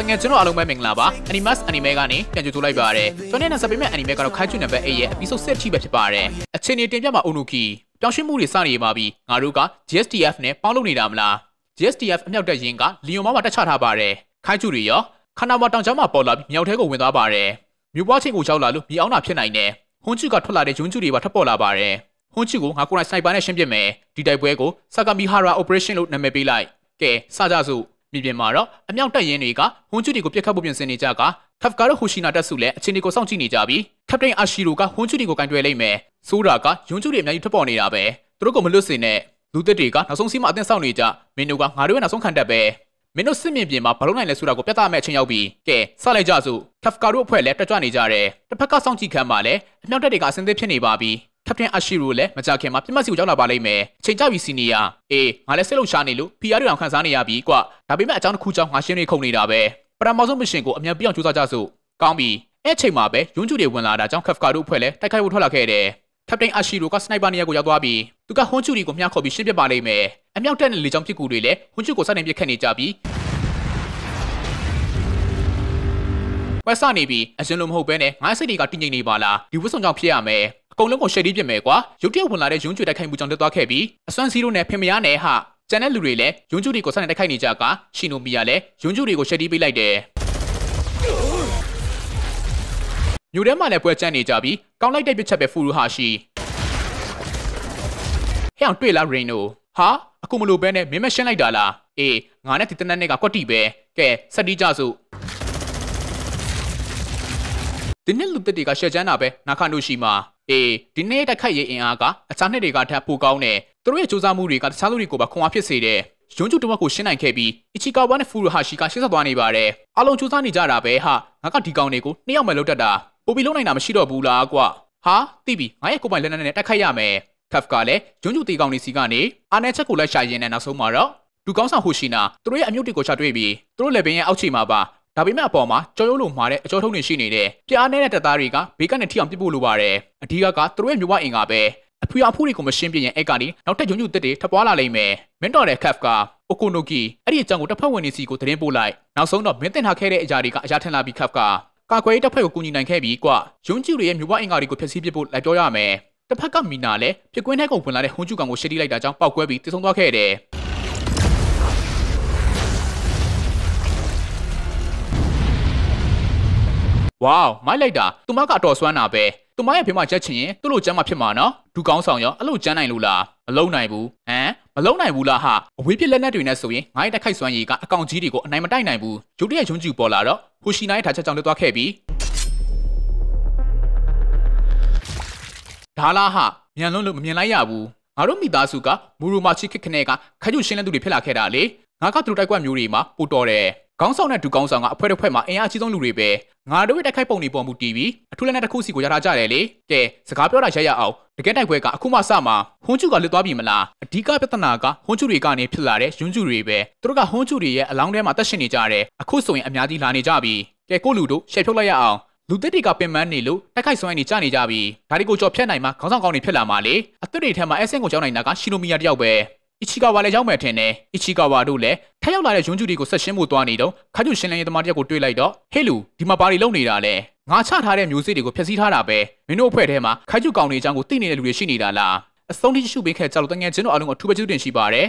တကယ်ကျွန်တော်အားလုံးပဲမင်္ဂလာပါ Animus Anime ကနေပြန်ကြိုဆိုလိုက်ပါရစေကျွန်တော်နဲ့ဆက်ပေးမဲ့ Anime ကတော့ Kaiju Number 8ရဲ့ episode 7ထိပဲဖြစ်ပါတယ်အချိန်ကြီးတင်ပြမှာ Onuki ပြောင်းရွှေ့မှုတွေစနေပါပြီငါတို့က GSTF နဲ့ပေါင်းလုပ်နေတာမလား GSTF အမြောက်တက်ရင်ကလီယွန်မမှာတက်ချထားပါတယ်ခိုင်ကျူတွေရောခနာမတောင်ချောင်းမှာပေါ်လာပြီးမြောက်ထဲကိုဝင်သွားပါတယ်မြို့ပွားချင်းကိုရောက်လာလို့မြေအောင်တာဖြစ်နိုင်တယ်ဟွန်ချူကထွက်လာတဲ့ယွန်းချူတွေပါထပ်ပေါ်လာပါတယ်ဟွန်ချူကိုငါကိုယ်တိုင်စနိုက်ပါနဲ့ရှင်းပြမယ်ဒီတိုက်ပွဲကိုဆာကာမီဟာရာ operation လို့နာမည်ပေးလိုက်ကဲစကြစို့ မြေပြင်မှာတော့အမြောက်တက်ရင်တွေကဟွန်ချူတွေကိုပြစ်ခတ်ဖို့ပြင်ဆင်နေကြကထပ်ကာတော့ဟူရှိနာတက်စုလည်းအချင်းတွေကိုစောင့်ကြည့်နေကြပြီးကပတိန်အာရှီရိုကဟွန်ချူတွေကိုကင်တွယ်လိုက်မယ်ဆိုးရာကယွန်းချူတွေအများကြီးထွက်ပေါ်နေတာပဲသူတို့ကမလွတ်စင်နဲ့လူသက်တွေကနောက်ဆုံးစီးမအသင်းဆောင်နေကြမင်းတို့ကငါတို့ရဲ့နောက်ဆုံးခံတက်ပဲမင်းတို့စစ်မြင်ပြင်မှာဘာလို့နိုင်လဲဆိုတာကိုပြသမဲ့အချိန်ရောက်ပြီကဲစလိုက်ကြစို့ကဖကာတို့အဖွဲ့လည်းတက်ကြွနေကြတယ်တစ်ဖက်ကစောင့်ကြည့်ခံပါလေအမြောက်တက်တွေကအစင်းသစ်ဖြစ်နေပါပြီ ထပ်တင်အရှိရိုလည်းမကြခင်မှာပြမစီကိုရောက်လာပါလိမ့်မယ်အချိန်ကြပြီစီနီယာအေးငါလည်းစိတ်လုံရှားနေလို့ဖီယာတွေအောင်ခံစားနေရပြီကွာဒါပေမဲ့အကြောင်းတစ်ခုကြောင့်ငါရှင်းနေခုန်နေတာပဲပထမဆုံးမရှင်ကိုအမြန်ပြအောင်ကြိုးစားကြစို့ကောင်းပြီအဲ့ချိန်မှာပဲယွန်းကျူတွေဝင်လာတာကြောင့်ကဖကာတို့အဖွဲ့လည်းတိုက်ခိုက်ဖို့ထွက်လာခဲ့တယ်ကပတိန်အရှိရိုကစနိုက်ပါနေရာကိုရောက်သွားပြီးသူကဟွန်ချူရီကိုမြှောက်ခေါ်ပြီးရှင်းပြပါလိမ့်မယ်အမြောက်တက်တဲ့လေကြောင်းပစ်ကူတွေလည်းဟွန်ချူကိုစတင်ပစ်ခတ်နေကြပြီးဝက်ဆနေပြီးအရင်လိုမဟုတ်ဘဲနဲ့ငါစိတ်တွေကတင်းငိမ့်နေပါလားဒီဝတ်စုံကြောင့်ဖြစ်ရမယ် အကုန်လုံးကိုရှယ်ဒီပြစ်မယ်ကွာရုတ်တရက်ဝင်လာတဲ့ယွန်းကျွေတိုက်ခိုက်မှုကြောင့်တက်သွားခဲ့ပြီးအစွမ်းစီးတို့နဲ့ဖင်မရနဲ့ဟာကျန်တဲ့လူတွေလည်းယွန်းကျွတွေကိုစတင်တိုက်ခိုက်နေကြကရှီနိုမီယာလည်းယွန်းကျွတွေကိုရှယ်ဒီပေးလိုက်တယ်မြို့ထဲမှာလည်းပွဲချမ်းနေကြပြီးကောင်းလိုက်တဲ့ပြစ်ချက်ပဲဖူရူဟာရှိဟဲ့အောင်တွေ့လားရင်နိုဟာအခုမလို့ပဲနဲ့မင်းမရှင်းလိုက်တာလားအေးငါနဲ့ဒီတနက်နဲ့ကကွက်တီပဲကဲစက်တီးကြစို့ဒီနေ့လူတက်တွေကရှက်ချမ်းတာပဲနာခန်တို့ရှိမှာ အေးဒီနေ့တိုက်ခိုက်ရေးအင်အားကအခြားနှစ်တွေကထပ်ပိုကောင်းတယ်သူတို့ရဲ့စူးစမ်းမှုတွေကတခြားလူတွေကိုပါခွန်အားဖြစ်စေတယ်ယွန်းကျူတဝက်ကိုရှင်းနိုင်ခဲ့ပြီးအီချီကာဝါနဲ့ဖူရူဟာရှိကရှင်းဆက်သွားနေပါတယ်အလုံးစူးစမ်းနေကြတာပဲဟာငါကဒီကောင်တွေကိုနှစ်ယောက်မှလောက်တတ်တာပိုပြီးလုံးနိုင်တာမရှိတော့ဘူးလားကွာဟာသိပြီငါရဲ့ကိုပိုင်လက်နက်နဲ့တိုက်ခိုက်ရမယ်ကဖ်ကလည်းဂျွန်းကျူတီကောင်နေစီကနေအာနယ်ချက်ကိုလိုက်ရှာရင်းနဲ့နောက်ဆုံးမှာတော့ဒူကောင်းဆောင်ဟိုရှိနာသူတို့ရဲ့အမြုပ်တွေကိုချတွေ့ပြီးသူတို့လည်းပင်ရဲ့အောက်ခြေမှာပါ ဒါပေမဲ့အပေါ်မှာကြောရိုးလိုမှာတဲ့အကြောထုံးတွေရှိနေတဲ့ပြားနေတဲ့တပ်သားတွေကဘေးကနေထိအောင်ပြစ်ဖို့လိုပါတယ်အဓိကကသူတို့ရဲ့မျိုးဝအင်ကပဲအဖွေအဖူးတွေကိုမရှင်းပြရင်အဲ့ကနေနောက်ထပ်ဂျုံဂျူတက်တွေထပ်ပွားလာလိမ့်မယ်မင်းတော်တဲ့ကဖ်ကအိုကိုနိုကီအဲ့ဒီအကြောင်းကိုတစ်ဖက်ဝင်နေစီကိုသတင်းပို့လိုက်နောက်ဆုံးတော့မင်းတင်ထားခဲ့တဲ့အရာတွေကအရာထင်လာပြီးကဖ်ကကာကွယ်ရေးတပ်ဖွဲ့ကိုကူညီနိုင်ခဲ့ပြီးကွယုံကြည်တွေရဲ့မျိုးဝအင်ကာတွေကိုဖျက်ဆီးပစ်ဖို့လိုက်ပြောရမယ်တစ်ဖက်ကမီနာလည်းပြကွင်းထဲကိုဝင်လာတဲ့ဟွန်ကျူကောင်ကိုရှင်းတီးလိုက်တာကြောင့်ပောက်ကွဲပြီးတည်ဆုံသွားခဲ့တယ် ဝေါမိုက်လိုက်တာသူမကအတော်ဆွမ်းတာပဲသူမရဲ့ဖေမချက်ချင်ရင်သူ့လိုကျမ်းမှဖြစ်မှာနော်ဒူကောင်းဆောင်ရောအဲ့လိုကျမ်းနိုင်လို့လားမလုံနိုင်ဘူးဟမ်မလုံနိုင်ဘူးလားဟာအဝေးပြလက်နက်တွေနဲ့ဆိုရင်ငါ့ရဲ့တက်ခိုက်စွမ်းရည်ကအကောင်ကြီးတွေကိုအနိုင်မတိုက်နိုင်ဘူးရုတ်တရက်ယုံကြည်ပေါ်လာတော့ဟိုရှိနိုင်ထားချက်ကြောင့်လွတ်သွားခဲ့ပြီးဒါလားဟာမြန်လွန်းလို့မမြင်လိုက်ရဘူးငါတို့မိသားစုကမူရူမာချီခစ်ခနဲ့ကခက်ကျူရှင်းတဲ့သူတွေဖြစ်လာခဲ့တာလေငါကသူတို့တိုက်ကွက်မျိုးတွေမှာပို့တော်တယ် ခေါင်းဆောင်နဲ့ဒူကောင်းဆောင်ကအဖွဲတစ်ဖွဲမှာအင်အားကြီးဆုံးလူတွေပဲငါတို့ရဲ့တိုက်ခိုက်ပုံတွေပေါ်မူတည်ပြီးအထူးလက်နက်တစ်ခုစီကိုရထားကြတယ်လေကဲစကားပြောတာရရအောင်တကယ်တိုက်ပွဲကအခုမှစမှာဟွန်ကျူကလွတ်သွားပြီမလားအဓိကပြဿနာကဟွန်ကျူတွေကနေဖြစ်လာတဲ့ယွန်းကျူတွေပဲသူတို့ကဟွန်ကျူတွေရဲ့အလောင်းထဲမှာတက်ရှင်နေကြတယ်အခုဆိုရင်အများကြီးလာနေကြပြီကဲကိုလူတို့ရှယ်ဖြုတ်လိုက်ရအောင်လူတက်တွေကပင်ပန်းနေလို့တိုက်ခိုက်စွမ်းရည်နေကြနေကြပြီဒါတွေကိုကြော်ဖြတ်နိုင်မှခေါင်းဆောင်ကောင်းတွေဖြစ်လာမှာလေအသွတွေထဲမှာအဆင့်ကိုကြောင်းနိုင်တာကရှီနိုမီယာတယောက်ပဲ အီချီကာဝါလည်းရောက်မယ်ထင်တယ်အီချီကာဝါတို့လည်းထက်ရောက်လာတဲ့ယွန်းကျူတွေကိုဆက်ရှင်းဖို့သွားနေတော့ခါကျူရှင်းလင်းရေးသမားတယောက်ကိုတွေ့လိုက်တော့ဟေးလူဒီမှာဘာတွေလုပ်နေတာလဲငါချထားတဲ့မျိုးစေ့တွေကိုဖျက်ဆီးထားတာပဲမင်းတို့အဖွဲ့ထဲမှာခါကျူကောင်တွေအကြောင်းကိုသိနေတဲ့လူတွေရှိနေတာလားအဆုံးထိရှုပေးခဲ့ကြလို့တငယ်ချင်းတို့အားလုံးကိုထူးပကျူးတင်ရှိပါတယ်